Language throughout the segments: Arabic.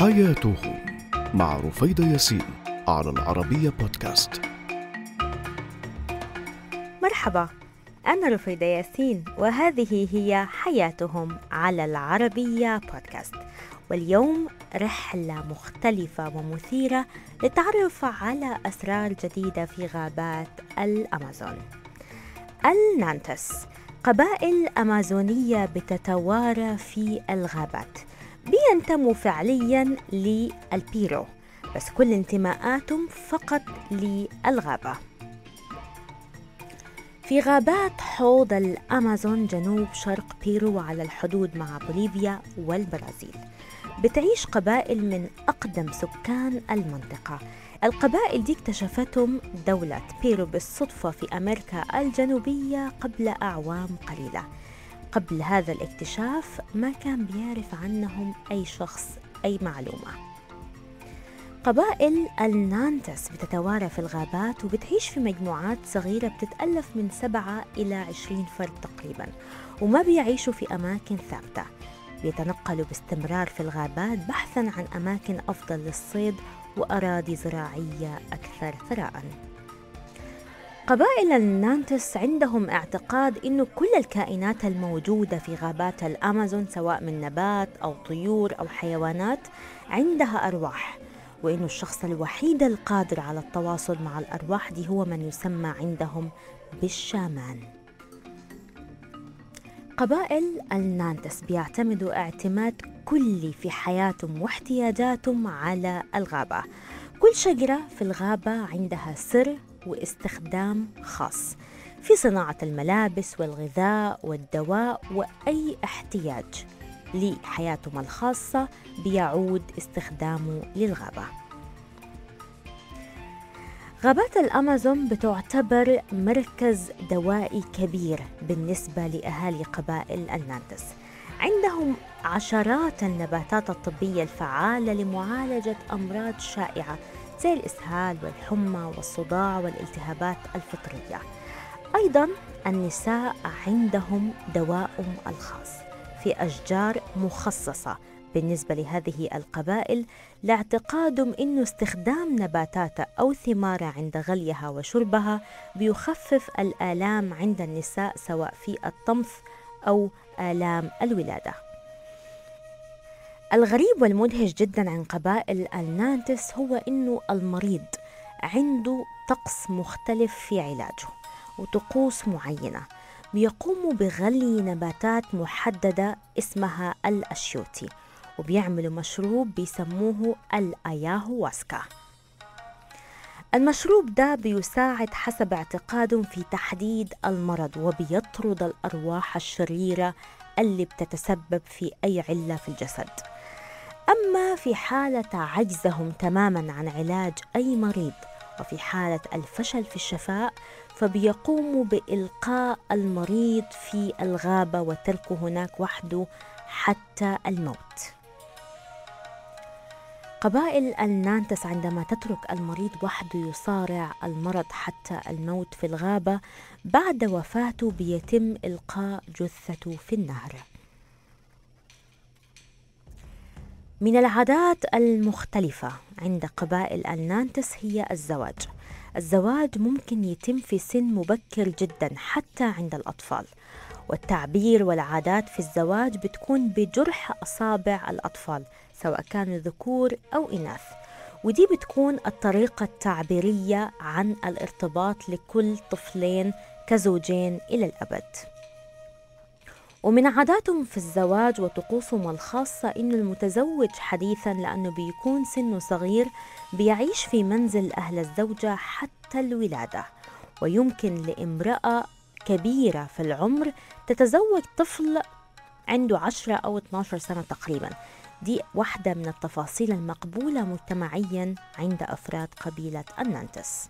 حياته مع رفيدة ياسين على العربية بودكاست. مرحبا أنا رفيدة ياسين وهذه هي حياتهم على العربية بودكاست. واليوم رحلة مختلفة ومثيرة للتعرف على أسرار جديدة في غابات الأمازون. النانتس قبائل أمازونية بتتوارى في الغابات. بينتموا فعليا للبيرو بس كل انتماءاتهم فقط للغابة. في غابات حوض الأمازون جنوب شرق بيرو على الحدود مع بوليفيا والبرازيل بتعيش قبائل من أقدم سكان المنطقة. القبائل دي اكتشفتهم دولة بيرو بالصدفة في أمريكا الجنوبية قبل أعوام قليلة. قبل هذا الاكتشاف ما كان بيعرف عنهم أي شخص أي معلومة قبائل النانتس بتتوارى في الغابات وبتعيش في مجموعات صغيرة بتتألف من سبعة إلى عشرين فرد تقريبا وما بيعيشوا في أماكن ثابتة بيتنقلوا باستمرار في الغابات بحثا عن أماكن أفضل للصيد وأراضي زراعية أكثر ثراءً. قبائل النانتس عندهم اعتقاد انه كل الكائنات الموجودة في غابات الأمازون سواء من نبات أو طيور أو حيوانات عندها أرواح. وانه الشخص الوحيد القادر على التواصل مع الأرواح دي هو من يسمى عندهم بالشامان. قبائل النانتس بيعتمدوا اعتماد كلي في حياتهم واحتياجاتهم على الغابة. كل شجرة في الغابة عندها سر واستخدام خاص في صناعة الملابس والغذاء والدواء وأي احتياج لحياتهم الخاصة بيعود استخدامه للغابة. غابات الأمازون بتعتبر مركز دوائي كبير بالنسبة لأهالي قبائل النانتس. عندهم عشرات النباتات الطبية الفعالة لمعالجة أمراض شائعة زي الإسهال والحمى والصداع والالتهابات الفطرية. أيضا النساء عندهم دواءهم الخاص في أشجار مخصصة. بالنسبة لهذه القبائل لاعتقادهم أن استخدام نباتات أو ثمار عند غليها وشربها بيخفف الآلام عند النساء سواء في الطمث أو آلام الولادة. الغريب والمدهش جدا عن قبائل النانتس هو أنه المريض عنده طقس مختلف في علاجه وطقوس معينة. بيقوموا بغلي نباتات محددة اسمها الأشيوتي وبيعملوا مشروب بيسموه الأياهواسكا المشروب ده بيساعد حسب اعتقادهم في تحديد المرض وبيطرد الأرواح الشريرة اللي بتتسبب في أي علة في الجسد. أما في حالة عجزهم تماما عن علاج أي مريض وفي حالة الفشل في الشفاء فبيقوموا بإلقاء المريض في الغابة وتركه هناك وحده حتى الموت. قبائل النانتس عندما تترك المريض وحده يصارع المرض حتى الموت في الغابة بعد وفاته بيتم إلقاء جثته في النهر. من العادات المختلفة عند قبائل النانتس هي الزواج. الزواج ممكن يتم في سن مبكر جدا حتى عند الأطفال. والتعبير والعادات في الزواج بتكون بجرح أصابع الأطفال سواء كانوا ذكور أو إناث. ودي بتكون الطريقة التعبيرية عن الارتباط لكل طفلين كزوجين إلى الأبد. ومن عاداتهم في الزواج وطقوسهم الخاصة إنه المتزوج حديثا لأنه بيكون سنه صغير بيعيش في منزل أهل الزوجة حتى الولادة. ويمكن لامرأة كبيرة في العمر تتزوج طفل عنده 10 أو 12 سنة تقريبا. دي واحدة من التفاصيل المقبولة مجتمعيا عند أفراد قبيلة النانتس.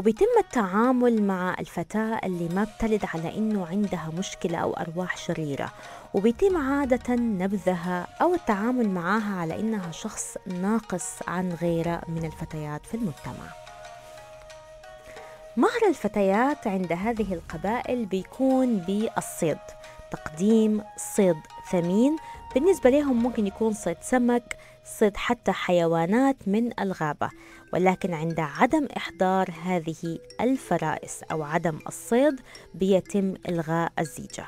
وبيتم التعامل مع الفتاة اللي ما بتلد على إنه عندها مشكلة أو أرواح شريرة. وبيتم عادة نبذها أو التعامل معها على إنها شخص ناقص عن غيرها من الفتيات في المجتمع. مهر الفتيات عند هذه القبائل بيكون بالصيد. تقديم صيد ثمين. بالنسبة لهم ممكن يكون صيد سمك صيد حتى حيوانات من الغابة ولكن عند عدم إحضار هذه الفرائس أو عدم الصيد بيتم إلغاء الزيجة.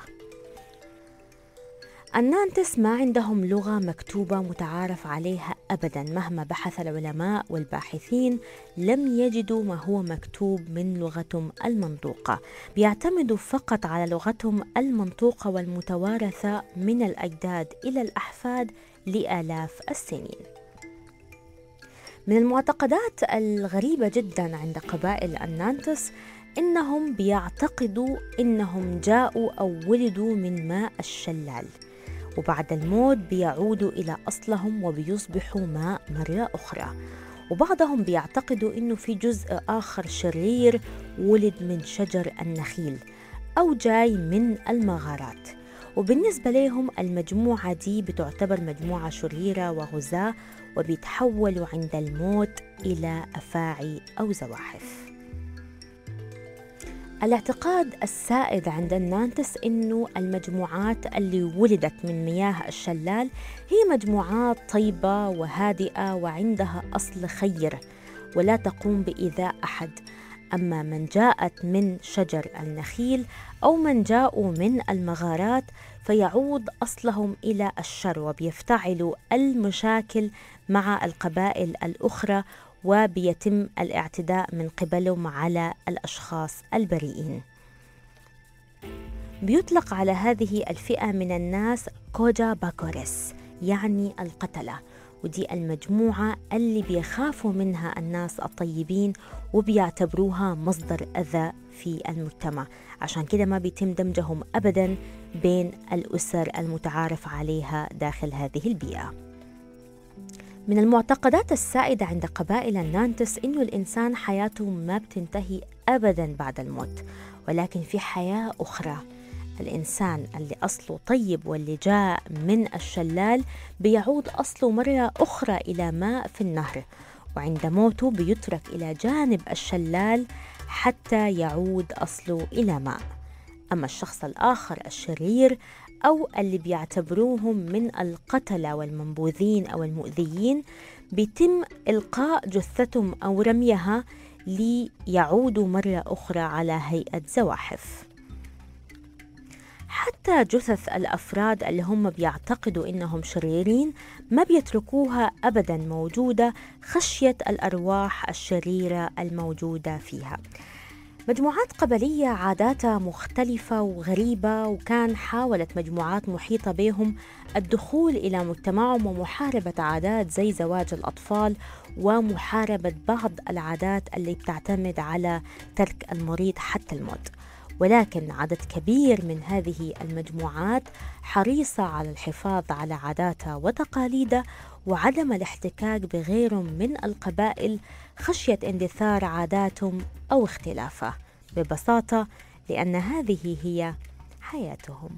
النانتس ما عندهم لغة مكتوبة متعارف عليها أبدا. مهما بحث العلماء والباحثين لم يجدوا ما هو مكتوب من لغتهم المنطوقة. بيعتمدوا فقط على لغتهم المنطوقة والمتوارثة من الأجداد إلى الأحفاد لآلاف السنين. من المعتقدات الغريبة جدا عند قبائل النانتس إنهم بيعتقدوا إنهم جاءوا أو ولدوا من ماء الشلال وبعد الموت بيعودوا إلى أصلهم وبيصبحوا ماء مرة أخرى. وبعضهم بيعتقدوا إنه في جزء آخر شرير ولد من شجر النخيل أو جاي من المغارات. وبالنسبة لهم المجموعة دي بتعتبر مجموعة شريرة وغزاة وبيتحولوا عند الموت إلى أفاعي أو زواحف. الاعتقاد السائد عند النانتس إنه المجموعات اللي ولدت من مياه الشلال هي مجموعات طيبة وهادئة وعندها أصل خير ولا تقوم بإيذاء أحد. أما من جاءت من شجر النخيل أو من جاءوا من المغارات فيعود أصلهم إلى الشر وبيفتعلوا المشاكل مع القبائل الأخرى وبيتم الاعتداء من قبلهم على الأشخاص البريئين. بيطلق على هذه الفئة من الناس كوجا باكوريس يعني القتلة ودي المجموعة اللي بيخافوا منها الناس الطيبين وبيعتبروها مصدر أذى في المجتمع. عشان كده ما بيتم دمجهم ابدا بين الأسر المتعارف عليها داخل هذه البيئة. من المعتقدات السائدة عند قبائل النانتس إنه الإنسان حياته ما بتنتهي أبدا بعد الموت ولكن في حياة أخرى. الإنسان اللي أصله طيب واللي جاء من الشلال بيعود أصله مرة أخرى إلى ماء في النهر وعند موته بيترك إلى جانب الشلال حتى يعود أصله إلى ماء. أما الشخص الآخر الشرير أو اللي بيعتبروهم من القتلة والمنبوذين أو المؤذيين بيتم إلقاء جثتهم أو رميها ليعودوا مرة أخرى على هيئة زواحف. حتى جثث الأفراد اللي هم بيعتقدوا إنهم شريرين ما بيتركوها أبدا موجودة خشية الأرواح الشريرة الموجودة فيها. مجموعات قبلية عاداتها مختلفة وغريبة وكان حاولت مجموعات محيطة بهم الدخول إلى مجتمعهم ومحاربة عادات زي زواج الأطفال ومحاربة بعض العادات اللي بتعتمد على ترك المريض حتى الموت. ولكن عدد كبير من هذه المجموعات حريصة على الحفاظ على عاداتها وتقاليدها وعدم الاحتكاك بغيرهم من القبائل خشية اندثار عاداتهم أو اختلافه ببساطة لأن هذه هي حياتهم.